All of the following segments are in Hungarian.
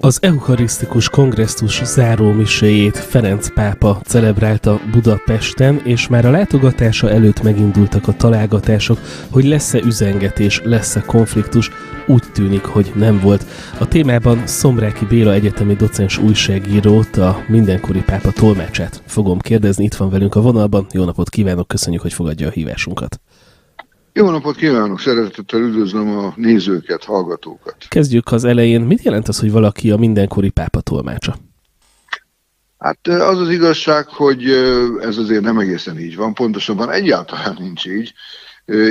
Az Eucharisztikus Kongresszus zárómiséjét Ferenc pápa celebrálta Budapesten, és már a látogatása előtt megindultak a találgatások, hogy lesz-e üzengetés, lesz-e konfliktus, úgy tűnik, hogy nem volt. A témában Szomráki Béla egyetemi docens újságírót, a mindenkori pápa tolmácsát fogom kérdezni, itt van velünk a vonalban. Jó napot kívánok, köszönjük, hogy fogadja a hívásunkat. Jó napot kívánok, szeretettel üdvözlöm a nézőket, hallgatókat. Kezdjük az elején. Mit jelent az, hogy valaki a mindenkori pápa tolmácsa? Hát az az igazság, hogy ez azért nem egészen így van, pontosabban egyáltalán nincs így.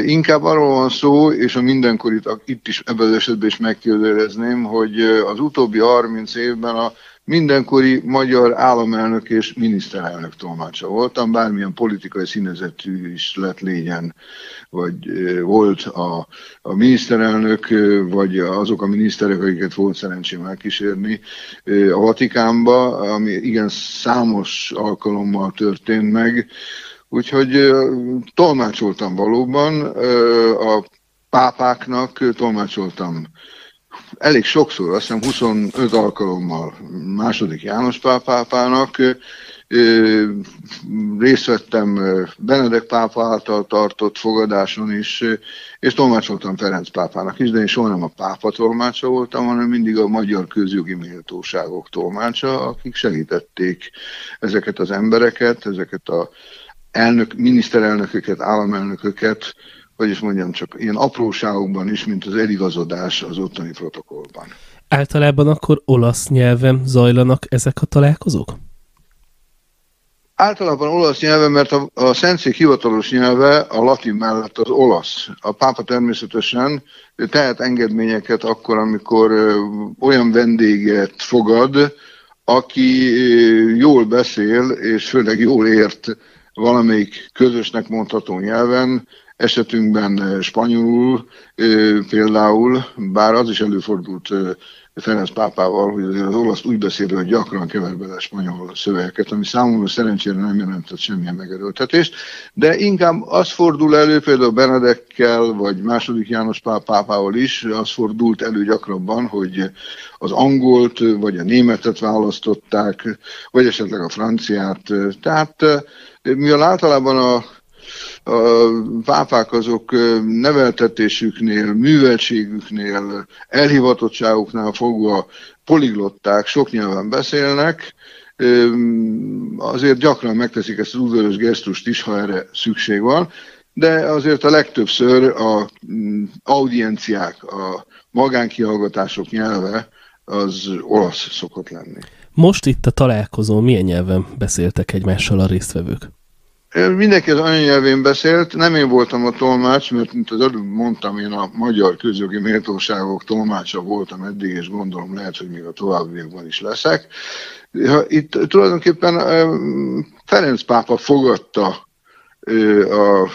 Inkább arról van szó, és a mindenkorit itt is ebben az esetben is megkérdezném, hogy az utóbbi 30 évben a mindenkori magyar államelnök és miniszterelnök tolmácsa voltam, bármilyen politikai színezetű is lett légyen, vagy volt a, a miniszterelnök, vagy azok a miniszterek, akiket volt szerencsém elkísérni a Vatikánba, ami igen számos alkalommal történt meg, úgyhogy tolmácsoltam valóban, a pápáknak tolmácsoltam elég sokszor, azt hiszem 25 alkalommal második János pápának, részt vettem Benedek pápa által tartott fogadáson is, és tolmácsoltam Ferenc pápának is, de én soha nem a pápa tolmácsa voltam, hanem mindig a magyar közjogi méltóságok tolmácsa, akik segítették ezeket az embereket, ezeket a elnök, miniszterelnököket, államelnököket, vagyis mondjam, csak ilyen apróságokban is, mint az eligazodás az ottani protokollban. Általában akkor olasz nyelven zajlanak ezek a találkozók? Általában olasz nyelven, mert a, a Szentszék hivatalos nyelve a latin mellett az olasz. A pápa természetesen tehet engedményeket akkor, amikor olyan vendéget fogad, aki jól beszél, és főleg jól ért valamelyik közösnek mondható nyelven, esetünkben spanyolul például, bár az is előfordult Ferenc pápával, hogy az olasz úgy beszél, hogy gyakran kever bele spanyol szövegeket, ami számomra szerencsére nem jelentett semmilyen megerőltetést, de inkább az fordul elő például Benedekkel, vagy második János pápával is, az fordult elő gyakrabban, hogy az angolt, vagy a németet választották, vagy esetleg a franciát. Tehát mivel általában a a pápák azok neveltetésüknél, műveltségüknél, elhivatottságuknál fogva poliglották, sok nyelven beszélnek, azért gyakran megteszik ezt az udvörös gesztust is, ha erre szükség van, de azért a legtöbbször a mm, audienciák, a magánkihallgatások nyelve az olasz szokott lenni. Most itt a találkozón milyen nyelven beszéltek egymással a résztvevők? Mindenki az anyanyelvén beszélt, nem én voltam a tolmács, mert mint az előbb mondtam, én a magyar közjogi méltóságok tolmácsa voltam eddig, és gondolom lehet, hogy még a továbbiakban is leszek. Itt tulajdonképpen Ferenc pápa fogadta a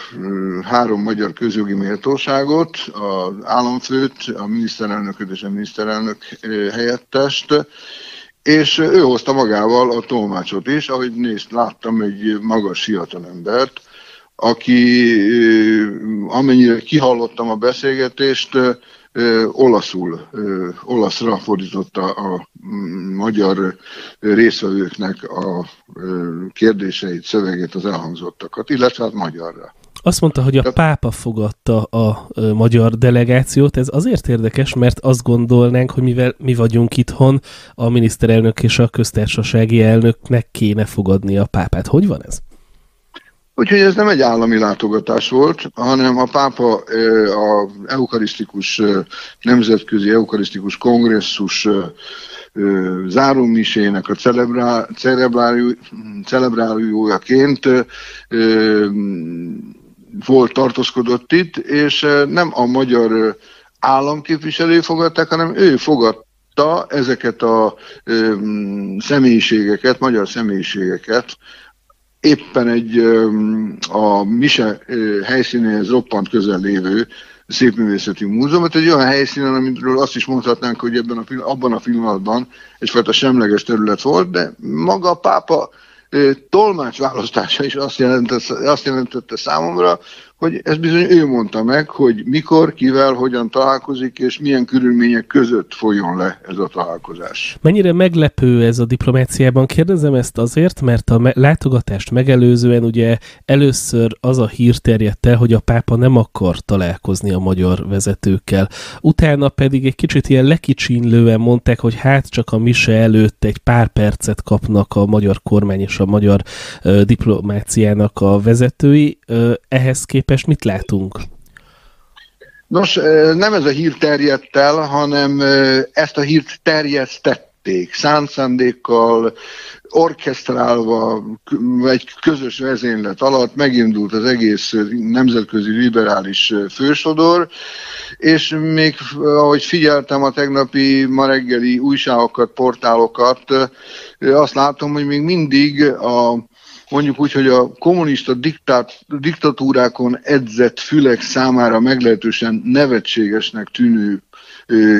három magyar közjogi méltóságot, az államfőt, a miniszterelnököt és a miniszterelnök helyettest, és ő hozta magával a tolmácsot is, ahogy nézd, láttam egy magas embert, aki amennyire kihallottam a beszélgetést, olaszul, olaszra fordította a magyar részvevőknek a kérdéseit, szövegét, az elhangzottakat, illetve hát magyarra. Azt mondta, hogy a pápa fogadta a magyar delegációt. Ez azért érdekes, mert azt gondolnánk, hogy mivel mi vagyunk itthon, a miniszterelnök és a köztársasági elnöknek kéne fogadni a pápát. Hogy van ez? Úgyhogy ez nem egy állami látogatás volt, hanem a pápa a eukarisztikus, nemzetközi eukarisztikus kongresszus zárómisének a celebrálójaként volt tartózkodott itt, és nem a magyar államképviselő fogadták, hanem ő fogadta ezeket a személyiségeket, magyar személyiségeket, éppen egy a Mise helyszínéhez roppant közel lévő szépművészeti múzeumot, egy olyan helyszínen, amiről azt is mondhatnánk, hogy ebben a, abban a pillanatban egyfajta semleges terület volt, de maga a pápa tolmács választása is azt jelentette, azt jelentette számomra, hogy ez bizony ő mondta meg, hogy mikor, kivel, hogyan találkozik, és milyen körülmények között folyjon le ez a találkozás. Mennyire meglepő ez a diplomáciában? Kérdezem ezt azért, mert a látogatást megelőzően ugye először az a hír terjedt el, hogy a pápa nem akar találkozni a magyar vezetőkkel. Utána pedig egy kicsit ilyen lekicsinlően mondták, hogy hát csak a mise előtt egy pár percet kapnak a magyar kormány és a magyar ö, diplomáciának a vezetői. Ö, ehhez képest mit látunk? Nos, nem ez a hír terjedt el, hanem ezt a hírt terjesztették szánt szándékkal, orkestrálva egy közös vezénylet alatt megindult az egész nemzetközi liberális fősodor, és még ahogy figyeltem a tegnapi ma reggeli újságokat, portálokat, azt látom, hogy még mindig a mondjuk úgy, hogy a kommunista diktát, diktatúrákon edzett fülek számára meglehetősen nevetségesnek tűnő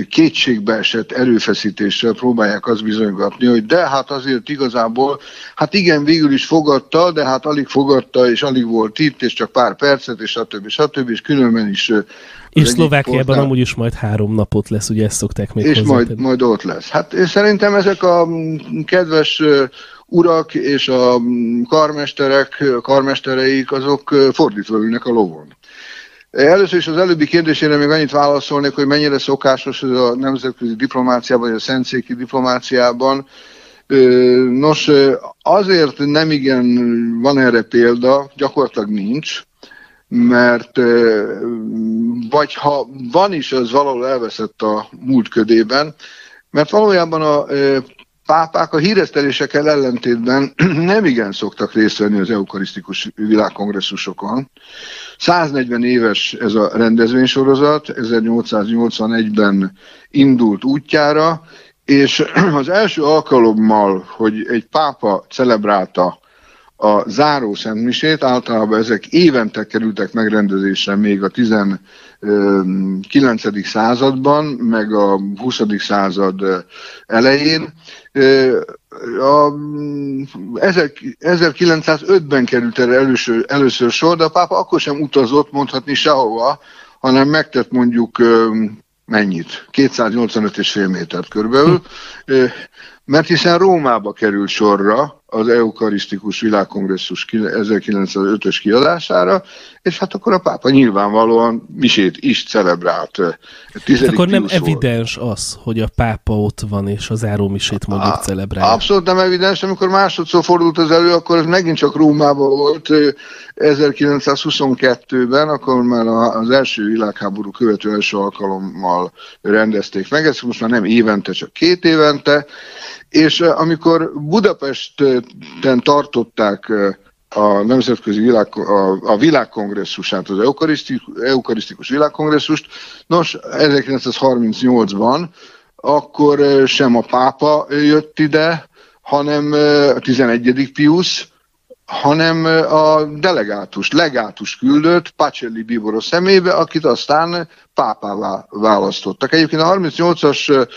kétségbe esett erőfeszítéssel próbálják azt bizonygatni, hogy de hát azért igazából, hát igen, végül is fogadta, de hát alig fogadta, és alig volt itt, és csak pár percet, és stb. stb. és különben is és Szlovákiában portál... amúgy is majd három napot lesz, ugye ezt szokták még És majd, majd ott lesz. Hát én szerintem ezek a kedves urak és a karmesterek, karmestereik, azok fordítva ülnek a lovon. Először is az előbbi kérdésére még annyit válaszolnék, hogy mennyire szokásos ez a nemzetközi diplomáciában, vagy a szentszéki diplomáciában. Nos, azért nem igen van erre példa, gyakorlatilag nincs, mert vagy ha van is, az valahol elveszett a múlt ködében, mert valójában a pápák a híresztelésekkel ellentétben nem igen szoktak részt venni az eukarisztikus világkongresszusokon. 140 éves ez a rendezvénysorozat, 1881-ben indult útjára, és az első alkalommal, hogy egy pápa celebrálta a záró szentmisét, általában ezek évente kerültek megrendezésre még a 19. században, meg a 20. század elején. A 1905-ben került erre először, először sor, de a pápa akkor sem utazott mondhatni sehova, hanem megtett mondjuk mennyit? 285,5 métert körülbelül, mert hiszen Rómába került sorra az eukarisztikus világkongresszus 1905-ös kiadására, és hát akkor a pápa nyilvánvalóan misét is celebrált. Hát akkor nem volt. evidens az, hogy a pápa ott van, és az misét mondjuk celebrál. Abszolút nem evidens, amikor másodszor fordult az elő, akkor ez megint csak Rómában volt 1922-ben, akkor már az első világháború követő első alkalommal rendezték meg, ezt most már nem évente, csak két évente, és amikor Budapesten tartották a Nemzetközi Világ, a, a Világkongresszusát, az eukarisztikus, eukarisztikus Világkongresszust, nos, 1938-ban akkor sem a pápa jött ide, hanem a 11. Pius, hanem a delegátus, legátus küldött Pacelli Biboro szemébe, akit aztán pápává választottak. Egyébként a 38-as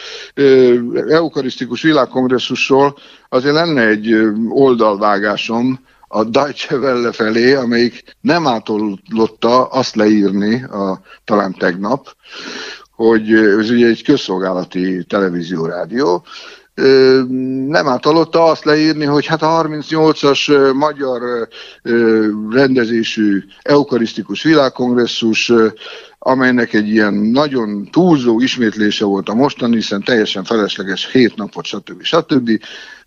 eukarisztikus világkongresszusról azért lenne egy oldalvágásom a Deutsche Welle felé, amelyik nem átollotta azt leírni, a, talán tegnap, hogy ez ugye egy közszolgálati televízió-rádió, nem átalotta azt leírni, hogy hát a 38-as magyar rendezésű eukarisztikus világkongresszus amelynek egy ilyen nagyon túlzó ismétlése volt a mostani, hiszen teljesen felesleges hét napot, stb. stb.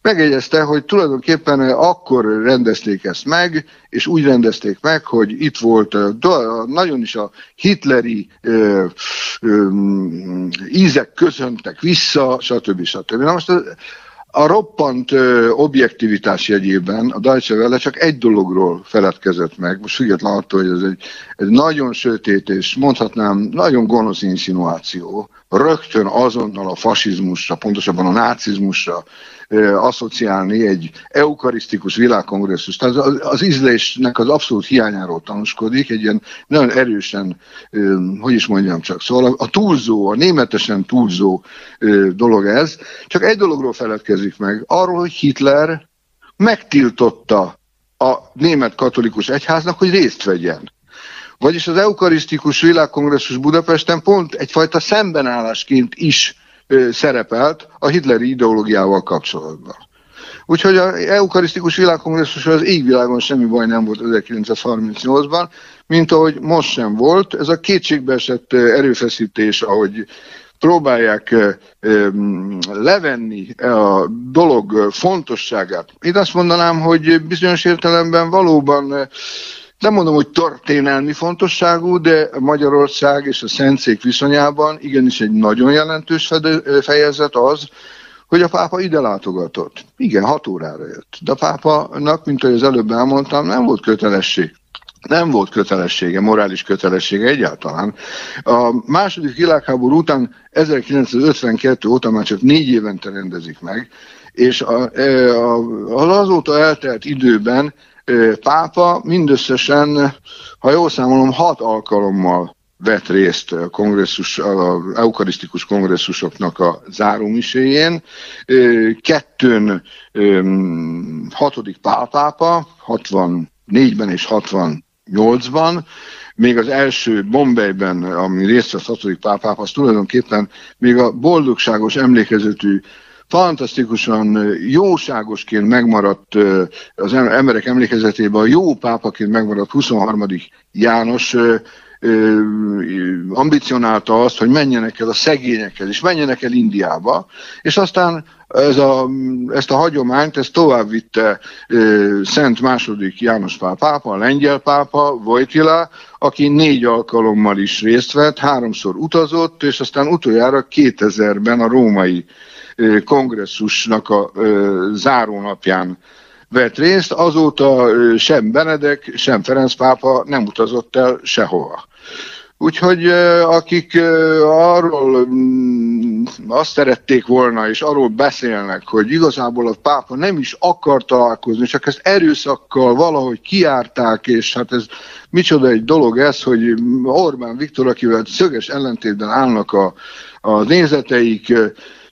Megegyezte, hogy tulajdonképpen akkor rendezték ezt meg, és úgy rendezték meg, hogy itt volt nagyon is a hitleri ö, ö, ízek közöntek vissza, stb. stb. Na most a roppant ö, objektivitás jegyében a Deutsche Welle csak egy dologról feledkezett meg, most független attól, hogy ez egy, egy nagyon sötét és mondhatnám nagyon gonosz insinuáció, rögtön azonnal a fasizmusra, pontosabban a nácizmusra asszociálni egy eukarisztikus világkongresszus. Tehát az, az ízlésnek az abszolút hiányáról tanúskodik, egy ilyen nagyon erősen, hogy is mondjam csak, szóval a, túlzó, a németesen túlzó dolog ez. Csak egy dologról feledkezik meg, arról, hogy Hitler megtiltotta a német katolikus egyháznak, hogy részt vegyen Vagyis az eukarisztikus világkongresszus Budapesten pont egyfajta szembenállásként is szerepelt a hitleri ideológiával kapcsolatban. Úgyhogy az eukarisztikus világkongresszus az égvilágon semmi baj nem volt 1938-ban, mint ahogy most sem volt. Ez a kétségbeesett erőfeszítés, ahogy próbálják levenni a dolog fontosságát. Én azt mondanám, hogy bizonyos értelemben valóban nem mondom, hogy történelmi fontosságú, de Magyarország és a Szentszék viszonyában igenis egy nagyon jelentős fejezet az, hogy a pápa ide látogatott. Igen, hat órára jött. De a pápanak, mint ahogy az előbb elmondtam, nem volt kötelesség nem volt kötelessége, morális kötelessége egyáltalán. A második világháború után 1952 óta már csak négy évente rendezik meg, és a, e, a, az azóta eltelt időben pápa mindösszesen, ha jól számolom, hat alkalommal vett részt a kongresszus, az eukarisztikus kongresszusoknak a zárómiséjén. Kettőn hatodik pálpápa, 64-ben és 60 8-ban, még az első Bombayben, ami részt vesz 6. pápápa, az tulajdonképpen még a boldogságos emlékezetű fantasztikusan jóságosként megmaradt az emberek emlékezetében, a jó pápaként megmaradt 23. János ambicionálta azt, hogy menjenek el a szegényekhez, és menjenek el Indiába, és aztán ez a, ezt a hagyományt, ezt tovább vitte Szent második János pápa, a lengyel pápa, Vojtila, aki négy alkalommal is részt vett, háromszor utazott, és aztán utoljára 2000-ben a római kongresszusnak a zárónapján vett részt, azóta sem Benedek, sem Ferenc pápa nem utazott el sehova. Úgyhogy akik arról mm, azt szerették volna, és arról beszélnek, hogy igazából a pápa nem is akar találkozni, csak ezt erőszakkal valahogy kiárták, és hát ez micsoda egy dolog ez, hogy Orbán Viktor, akivel szöges ellentétben állnak a, a nézeteik,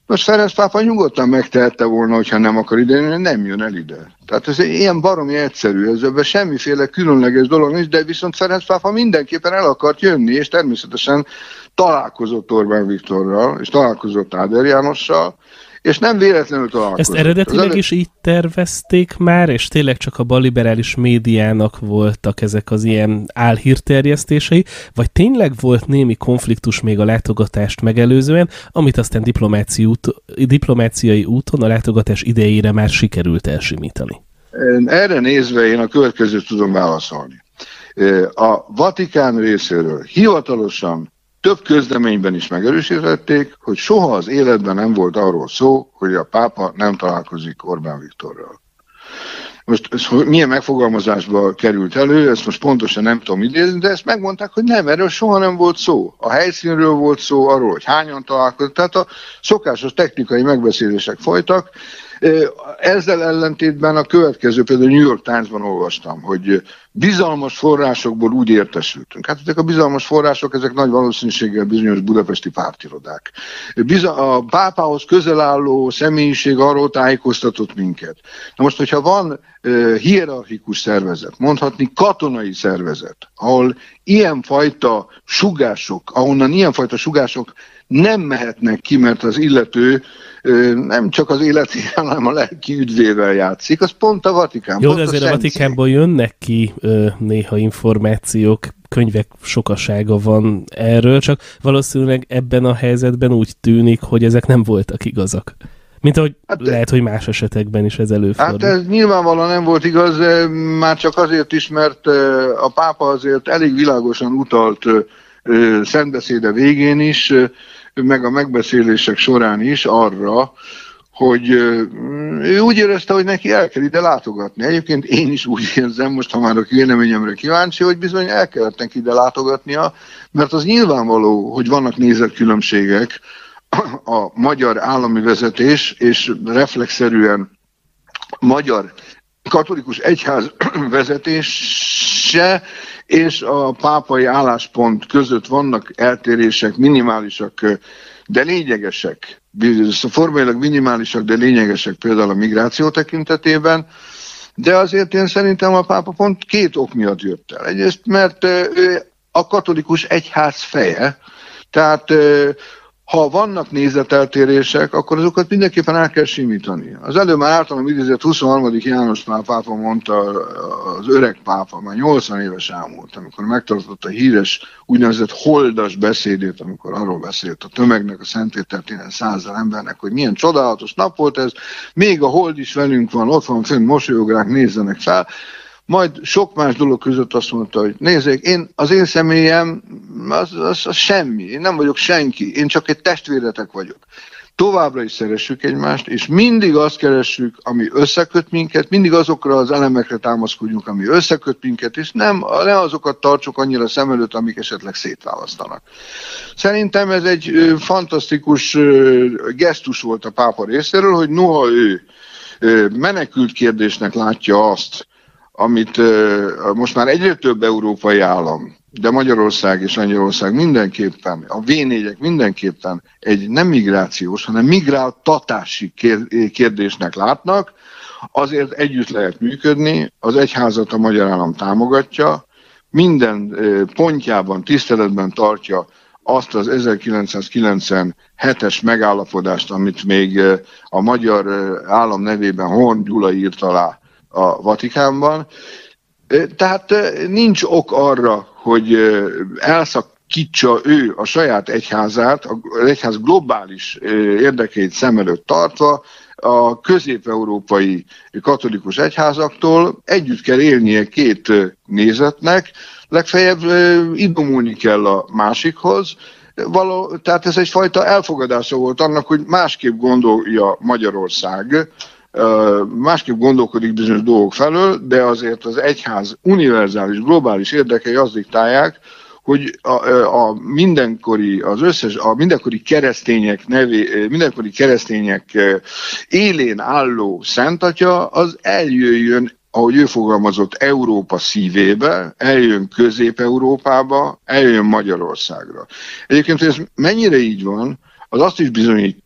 most Ferenc pápa nyugodtan megtehette volna, hogyha nem akar ide, nem jön el ide. Tehát ez ilyen baromi egyszerű, ez ebben semmiféle különleges dolog nincs, de viszont Ferenc pápa mindenképpen el akart jönni, és természetesen találkozott Orbán Viktorral, és találkozott Áder Jánossal, és nem véletlenül találkozott. Ezt eredetileg elő... is így tervezték már, és tényleg csak a baliberális médiának voltak ezek az ilyen álhírterjesztései, vagy tényleg volt némi konfliktus még a látogatást megelőzően, amit aztán diplomáciai úton a látogatás idejére már sikerült elsimítani? Erre nézve én a következőt tudom válaszolni. A Vatikán részéről hivatalosan több közleményben is megerősítették, hogy soha az életben nem volt arról szó, hogy a pápa nem találkozik Orbán Viktorral. Most ez milyen megfogalmazásba került elő, ezt most pontosan nem tudom idézni, de ezt megmondták, hogy nem, erről soha nem volt szó. A helyszínről volt szó, arról, hogy hányan találkoztak, tehát a szokásos technikai megbeszélések folytak, ezzel ellentétben a következő, például New York Times-ban olvastam, hogy bizalmas forrásokból úgy értesültünk. Hát ezek a bizalmas források, ezek nagy valószínűséggel bizonyos budapesti pártirodák. A pápához közel álló személyiség arról tájékoztatott minket. Na most, hogyha van hierarchikus szervezet, mondhatni katonai szervezet, ahol ilyenfajta sugások, ahonnan ilyenfajta sugások nem mehetnek ki, mert az illető nem csak az életi, hanem a lelki üdvével játszik, az pont a Vatikán. Jó, de azért a, a Vatikánból jönnek ki néha információk, könyvek sokasága van erről, csak valószínűleg ebben a helyzetben úgy tűnik, hogy ezek nem voltak igazak. Mint ahogy hát, lehet, hogy más esetekben is ez előfordul. Hát ez nyilvánvalóan nem volt igaz, már csak azért is, mert a pápa azért elég világosan utalt szentbeszéde végén is, meg a megbeszélések során is arra, hogy ő úgy érezte, hogy neki el kell ide látogatni. Egyébként én is úgy érzem, most ha már a véleményemre kíváncsi, hogy bizony el kellett neki ide látogatnia, mert az nyilvánvaló, hogy vannak nézetkülönbségek a magyar állami vezetés és reflexzerűen magyar katolikus egyház vezetése és a pápai álláspont között vannak eltérések, minimálisak, de lényegesek. Formailag minimálisak, de lényegesek például a migráció tekintetében. De azért én szerintem a pápa pont két ok miatt jött el. Egyrészt, mert ő a katolikus egyház feje. Tehát ha vannak nézeteltérések, akkor azokat mindenképpen el kell simítani. Az előbb már általam idézett 23. János Pál pápa mondta, az öreg pápa, már 80 éves elmúlt, amikor megtartotta a híres úgynevezett holdas beszédét, amikor arról beszélt a tömegnek, a szentételtéren százer embernek, hogy milyen csodálatos nap volt ez, még a hold is velünk van, ott van fönn, mosolyográk, nézzenek fel. Majd sok más dolog között azt mondta, hogy nézzék, én, az én személyem az, az, az semmi, én nem vagyok senki, én csak egy testvéretek vagyok. Továbbra is szeressük egymást, és mindig azt keressük, ami összeköt minket, mindig azokra az elemekre támaszkodjunk, ami összeköt minket, és nem, ne azokat tartsuk annyira szem előtt, amik esetleg szétválasztanak. Szerintem ez egy fantasztikus gesztus volt a pápa részéről, hogy noha ő menekült kérdésnek látja azt, amit most már egyre több európai állam, de Magyarország és Lengyelország mindenképpen, a v mindenképpen egy nem migrációs, hanem migráltatási kérdésnek látnak, azért együtt lehet működni, az egyházat a magyar állam támogatja, minden pontjában tiszteletben tartja azt az 1997-es megállapodást, amit még a magyar állam nevében Horn Gyula írt alá a Vatikánban. Tehát nincs ok arra, hogy elszakítsa ő a saját egyházát, az egyház globális érdekeit szem előtt tartva, a közép-európai katolikus egyházaktól. Együtt kell élnie két nézetnek, legfeljebb idomulni kell a másikhoz, Való, tehát ez egyfajta elfogadása volt annak, hogy másképp gondolja Magyarország másképp gondolkodik bizonyos dolgok felől, de azért az egyház univerzális, globális érdekei azt diktálják, hogy a, a mindenkori, az összes, a mindenkori keresztények nevé, mindenkori keresztények élén álló szentatya, az eljöjjön ahogy ő fogalmazott, Európa szívébe, eljön Közép-Európába, eljön Magyarországra. Egyébként, hogy ez mennyire így van, az azt is bizonyít,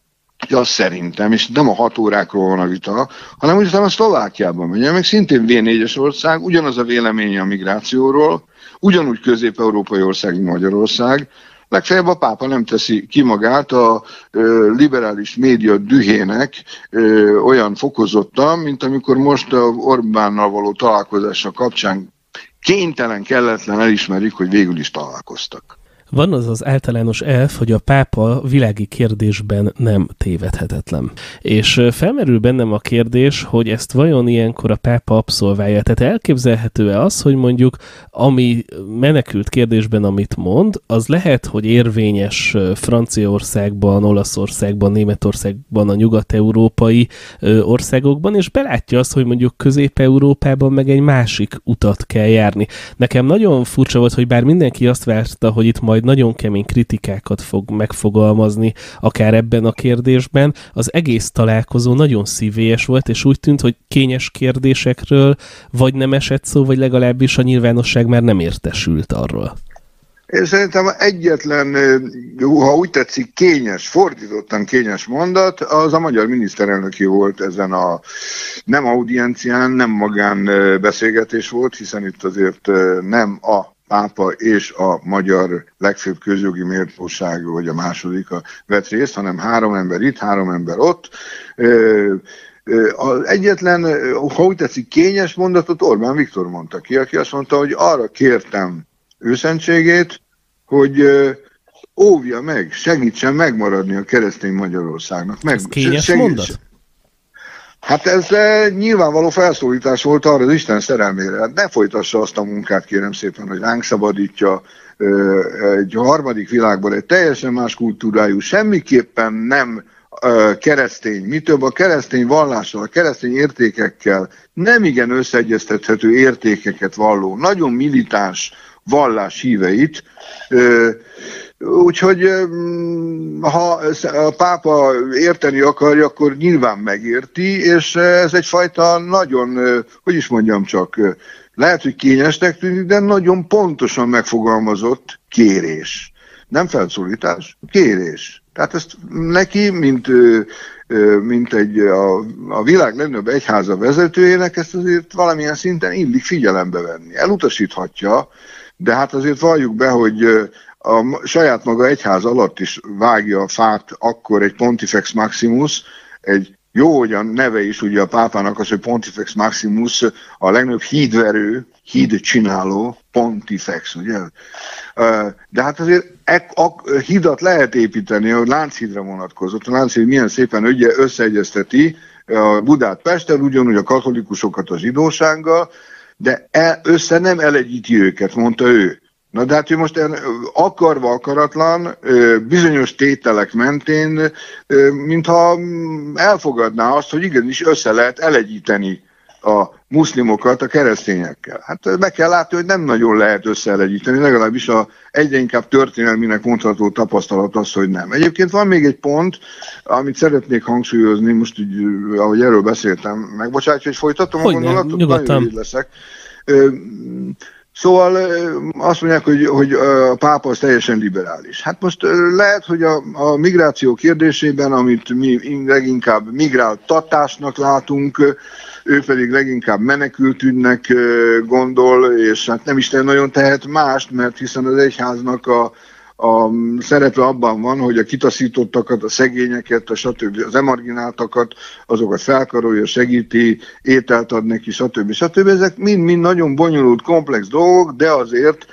Ja, szerintem, és nem a hat órákról van a vita, hanem úgy a Szlovákiában megy, meg szintén V4-es ország, ugyanaz a véleménye a migrációról, ugyanúgy közép-európai ország, Magyarország, legfeljebb a pápa nem teszi ki magát a ö, liberális média dühének ö, olyan fokozottan, mint amikor most a Orbánnal való találkozása kapcsán kénytelen, kelletlen elismerik, hogy végül is találkoztak. Van az az általános elf, hogy a pápa világi kérdésben nem tévedhetetlen. És felmerül bennem a kérdés, hogy ezt vajon ilyenkor a pápa abszolválja. Tehát elképzelhető-e az, hogy mondjuk ami menekült kérdésben, amit mond, az lehet, hogy érvényes Franciaországban, Olaszországban, Németországban, a nyugat-európai országokban, és belátja azt, hogy mondjuk Közép-Európában meg egy másik utat kell járni. Nekem nagyon furcsa volt, hogy bár mindenki azt várta, hogy itt majd majd nagyon kemény kritikákat fog megfogalmazni, akár ebben a kérdésben. Az egész találkozó nagyon szívélyes volt, és úgy tűnt, hogy kényes kérdésekről vagy nem esett szó, vagy legalábbis a nyilvánosság már nem értesült arról. Én szerintem egyetlen, ha úgy tetszik, kényes, fordítottan kényes mondat, az a magyar miniszterelnöki volt ezen a nem audiencián, nem magán beszélgetés volt, hiszen itt azért nem a pápa és a magyar legfőbb közjogi méltóság, vagy a második vett részt, hanem három ember itt, három ember ott. Az egyetlen, ha úgy tetszik, kényes mondatot Orbán Viktor mondta ki, aki azt mondta, hogy arra kértem őszentségét, hogy óvja meg, segítsen megmaradni a keresztény Magyarországnak. Meg, Ez kényes segítsen. mondat? Hát ez eh, nyilvánvaló felszólítás volt arra az Isten szerelmére. Hát ne folytassa azt a munkát, kérem szépen, hogy ránk szabadítja eh, egy harmadik világban egy teljesen más kultúrájú, semmiképpen nem eh, keresztény, mi több a keresztény vallással, a keresztény értékekkel nem igen összeegyeztethető értékeket valló, nagyon militáns vallás híveit, Úgyhogy ha a pápa érteni akarja, akkor nyilván megérti, és ez egyfajta nagyon, hogy is mondjam csak, lehet, hogy kényesnek tűnik, de nagyon pontosan megfogalmazott kérés. Nem felszólítás, kérés. Tehát ezt neki, mint, mint egy, a, a világ legnagyobb egyháza vezetőjének ezt azért valamilyen szinten illik figyelembe venni. Elutasíthatja, de hát azért valljuk be, hogy a saját maga egyház alatt is vágja a fát akkor egy Pontifex Maximus, egy jó, hogy a neve is ugye a pápának az, hogy Pontifex Maximus, a legnagyobb hídverő, híd csináló, Pontifex, ugye? De hát azért e, a, hidat lehet építeni, hogy Lánchídra vonatkozott. A Lánchíd milyen szépen ugye összeegyezteti a Budát Pestel, ugyanúgy a katolikusokat az zsidósággal, de e, össze nem elegyíti őket, mondta ő. Na de hát ő most akarva akaratlan, bizonyos tételek mentén, mintha elfogadná azt, hogy igenis össze lehet elegyíteni a muszlimokat a keresztényekkel. Hát be kell látni, hogy nem nagyon lehet összeelegyíteni, legalábbis a egyre inkább történelminek mondható tapasztalat az, hogy nem. Egyébként van még egy pont, amit szeretnék hangsúlyozni, most úgy, ahogy erről beszéltem, megbocsátja, hogy folytatom hogy a gondolatot? Nyugodtan. Nagyon leszek. Szóval azt mondják, hogy, hogy a pápa az teljesen liberális. Hát most lehet, hogy a, a migráció kérdésében, amit mi leginkább migráltatásnak látunk, ő pedig leginkább menekültügynek gondol, és hát nem is nagyon tehet mást, mert hiszen az egyháznak a, a szerepe abban van, hogy a kitaszítottakat, a szegényeket, a stb. az emargináltakat, azokat felkarolja, segíti, ételt ad neki, stb. stb. Ezek mind-mind nagyon bonyolult, komplex dolgok, de azért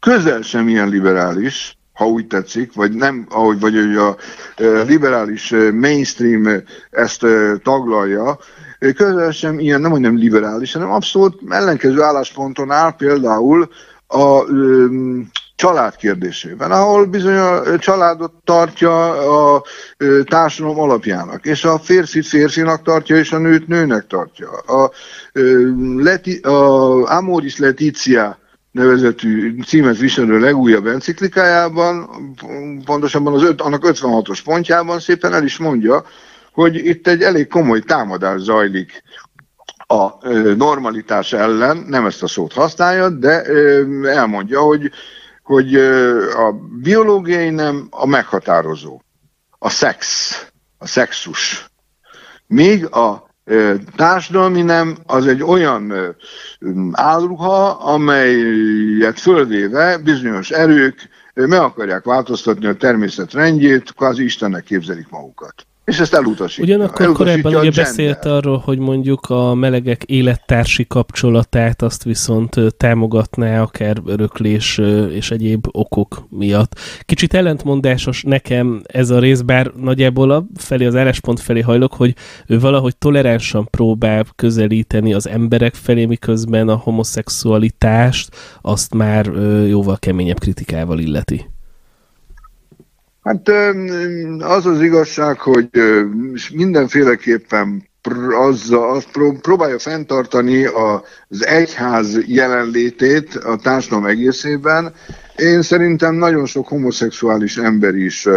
közel sem ilyen liberális, ha úgy tetszik, vagy nem, ahogy vagy hogy a liberális mainstream ezt taglalja, közel sem ilyen, nem hogy nem liberális, hanem abszolút ellenkező állásponton áll például a család kérdésében, ahol bizony a családot tartja a társadalom alapjának, és a férfit férfinak tartja, és a nőt nőnek tartja. A, Leti, a Amoris Letizia nevezetű címet viselő legújabb enciklikájában, pontosabban az öt, annak 56-os pontjában szépen el is mondja, hogy itt egy elég komoly támadás zajlik a normalitás ellen, nem ezt a szót használja, de elmondja, hogy hogy a biológiai nem a meghatározó, a szex, a szexus. Míg a társadalmi nem az egy olyan álruha, amelyet fölvéve bizonyos erők meg akarják változtatni a természet rendjét, kvázi Istennek képzelik magukat és ezt elutasítja. Ugyanakkor elutasítja korábban ugye beszélt arról, hogy mondjuk a melegek élettársi kapcsolatát azt viszont támogatná akár öröklés és egyéb okok miatt. Kicsit ellentmondásos nekem ez a rész, bár nagyjából a felé, az álláspont felé hajlok, hogy ő valahogy toleránsan próbál közelíteni az emberek felé, miközben a homoszexualitást azt már jóval keményebb kritikával illeti. Hát az az igazság, hogy mindenféleképpen az, az próbálja fenntartani az egyház jelenlétét a társadalom egészében, én szerintem nagyon sok homoszexuális ember is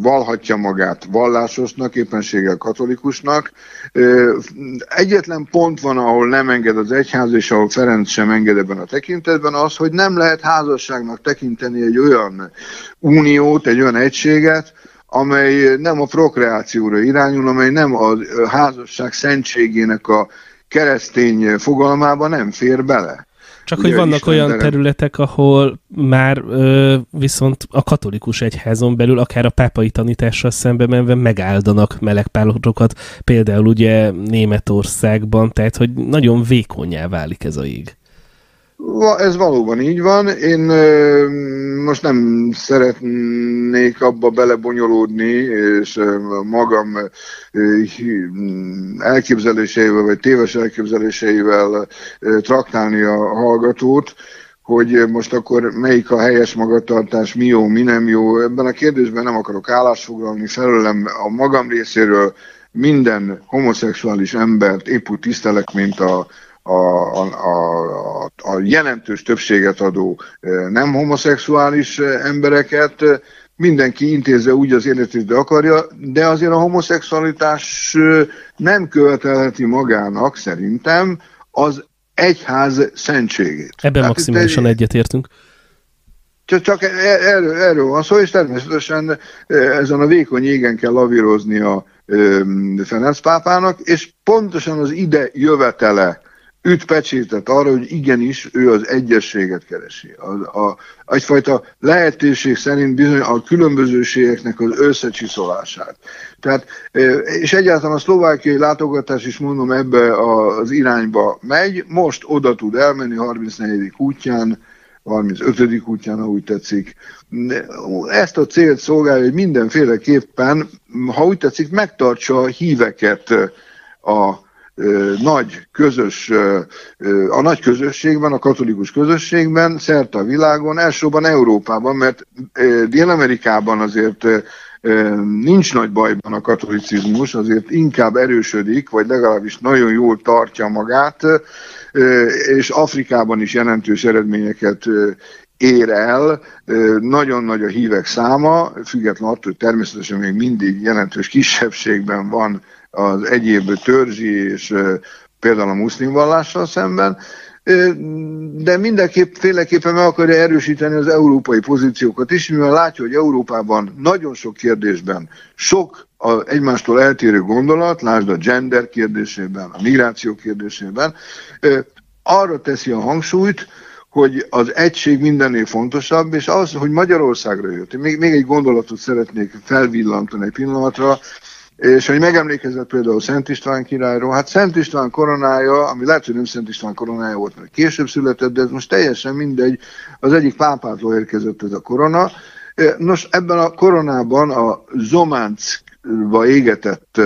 valhatja magát vallásosnak, éppenséggel katolikusnak. Egyetlen pont van, ahol nem enged az egyház, és ahol Ferenc sem enged ebben a tekintetben, az, hogy nem lehet házasságnak tekinteni egy olyan uniót, egy olyan egységet, amely nem a prokreációra irányul, amely nem a házasság szentségének a keresztény fogalmába nem fér bele. Csak Ugye hogy vannak olyan terem. területek, ahol már ö, viszont a katolikus egyházon belül, akár a pápai tanítással szembe menve megáldanak melegpálotokat, például ugye Németországban, tehát hogy nagyon vékonyá válik ez a ég. Ez valóban így van. Én most nem szeretnék abba belebonyolódni, és magam elképzeléseivel, vagy téves elképzeléseivel traktálni a hallgatót, hogy most akkor melyik a helyes magatartás, mi jó, mi nem jó. Ebben a kérdésben nem akarok állásfoglalni, felőlem a magam részéről minden homoszexuális embert épp úgy tisztelek, mint a a, a, a, a jelentős többséget adó nem homoszexuális embereket, mindenki intézze úgy az életét, de akarja, de azért a homoszexualitás nem követelheti magának szerintem az egyház szentségét. Ebben Tehát maximálisan egy, egyetértünk. Csak, e, erről, erről van szó, és természetesen ezen a vékony égen kell lavírozni a Ferenc pápának, és pontosan az ide jövetele üt pecsétet arra, hogy igenis ő az egyességet keresi. A, a, egyfajta lehetőség szerint bizony a különbözőségeknek az összecsiszolását. Tehát, és egyáltalán a szlovákiai látogatás is mondom ebbe az irányba megy, most oda tud elmenni 34. útján, 35. útján, ha úgy tetszik. Ezt a célt szolgálja, hogy mindenféleképpen, ha úgy tetszik, megtartsa a híveket a nagy közös, a nagy közösségben, a katolikus közösségben, szerte a világon, elsősorban Európában, mert Dél-Amerikában azért nincs nagy bajban a katolicizmus, azért inkább erősödik, vagy legalábbis nagyon jól tartja magát, és Afrikában is jelentős eredményeket ér el, nagyon nagy a hívek száma, függetlenül attól, hogy természetesen még mindig jelentős kisebbségben van az egyéb törzsi és például a muszlim vallással szemben, de mindenképp féleképpen meg akarja erősíteni az európai pozíciókat is, mivel látja, hogy Európában nagyon sok kérdésben sok a egymástól eltérő gondolat, lásd a gender kérdésében, a migráció kérdésében, arra teszi a hangsúlyt, hogy az egység mindennél fontosabb, és az, hogy Magyarországra jött. Még, még egy gondolatot szeretnék felvillantani egy pillanatra, és hogy megemlékezett például Szent István királyról, hát Szent István koronája, ami lehet, hogy nem Szent István koronája volt, mert később született, de ez most teljesen mindegy, az egyik pápától érkezett ez a korona. Nos, ebben a koronában a Zománcba égetett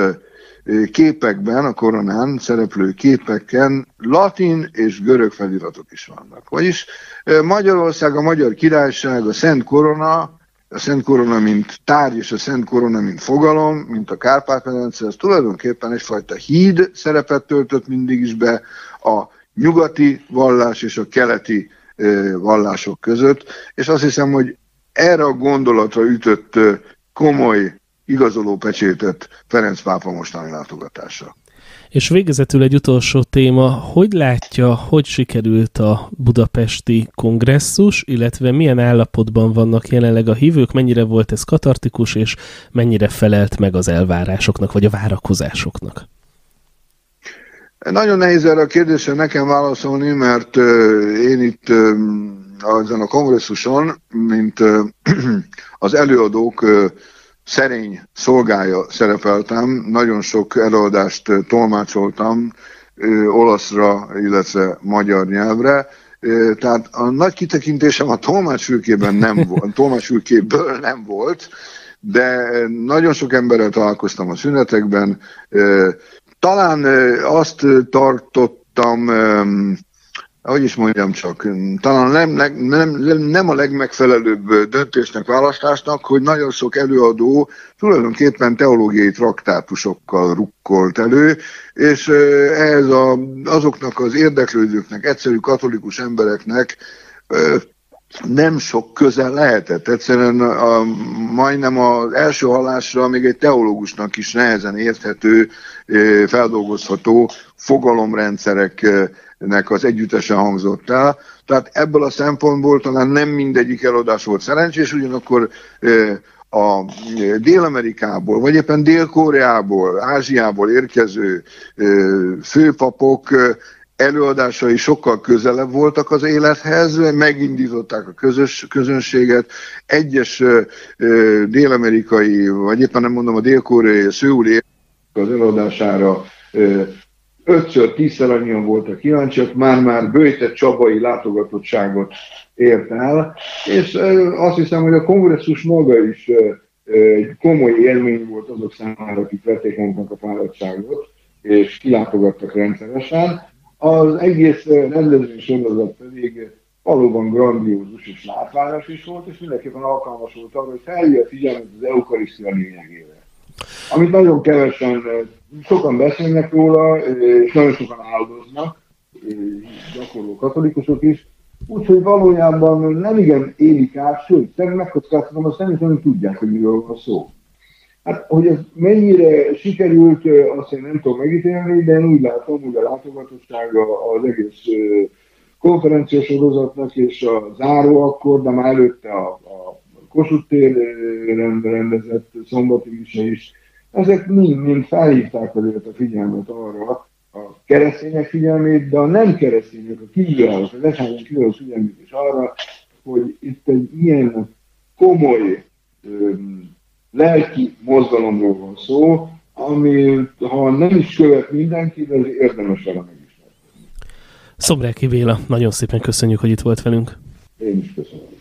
képekben, a koronán szereplő képeken latin és görög feliratok is vannak. Vagyis Magyarország, a Magyar Királyság, a Szent Korona, a Szent Korona, mint tárgy, és a Szent Korona, mint fogalom, mint a Kárpát-medence, az tulajdonképpen egyfajta híd szerepet töltött mindig is be a nyugati vallás és a keleti vallások között, és azt hiszem, hogy erre a gondolatra ütött komoly igazoló pecsétet Ferenc pápa mostani látogatása. És végezetül egy utolsó téma, hogy látja, hogy sikerült a budapesti kongresszus, illetve milyen állapotban vannak jelenleg a hívők, mennyire volt ez katartikus, és mennyire felelt meg az elvárásoknak, vagy a várakozásoknak? Nagyon nehéz erre a kérdésre nekem válaszolni, mert én itt ezen a kongresszuson, mint az előadók szerény szolgája szerepeltem, nagyon sok előadást tolmácsoltam olaszra, illetve magyar nyelvre, tehát a nagy kitekintésem a tolmácsfülkében nem volt, a tolmácsfülkéből nem volt, de nagyon sok emberrel találkoztam a szünetekben. Talán azt tartottam ahogy is mondjam csak, talán nem, nem, nem, nem a legmegfelelőbb döntésnek, választásnak, hogy nagyon sok előadó tulajdonképpen teológiai traktátusokkal rukkolt elő, és ehhez a, azoknak az érdeklődőknek, egyszerű katolikus embereknek nem sok közel lehetett. Egyszerűen a, majdnem az első hallásra még egy teológusnak is nehezen érthető, feldolgozható fogalomrendszerek nek az együttesen hangzott el. Tehát ebből a szempontból talán nem mindegyik eladás volt szerencsés, ugyanakkor a Dél-Amerikából, vagy éppen Dél-Koreából, Ázsiából érkező főpapok előadásai sokkal közelebb voltak az élethez, megindították a közös, közönséget. Egyes dél-amerikai, vagy éppen nem mondom a dél-koreai, szőuli az előadására ötször, tízszer annyian voltak kíváncsiak, már-már bőjtett csabai látogatottságot ért el, és azt hiszem, hogy a kongresszus maga is egy komoly élmény volt azok számára, akik vették maguknak a fáradtságot, és kilátogattak rendszeresen. Az egész rendezvény sorozat pedig valóban grandiózus és látványos is volt, és mindenképpen alkalmas volt arra, hogy felhívja a figyelmet az eukarisztia lényegére. Amit nagyon kevesen sokan beszélnek róla, és nagyon sokan áldoznak, gyakorló katolikusok is, úgyhogy valójában nem igen élik át, sőt, megkockáztatom, azt nem is nem tudják, hogy miről van szó. Hát, hogy ez mennyire sikerült, azt én nem tudom megítélni, de én úgy látom, hogy a látogatottsága az egész konferenciás sorozatnak és a záró akkor, de már előtte a, a Kossuth tér rendezett szombati is ezek mind-mind felhívták azért a figyelmet arra, a keresztények figyelmét, de a nem keresztények, a kívülállók, az egyházon kívül figyelmét is arra, hogy itt egy ilyen komoly öm, lelki mozgalomról van szó, ami ha nem is követ mindenki, de az érdemes vele megismerni. Szobráki Béla, nagyon szépen köszönjük, hogy itt volt velünk. Én is köszönöm.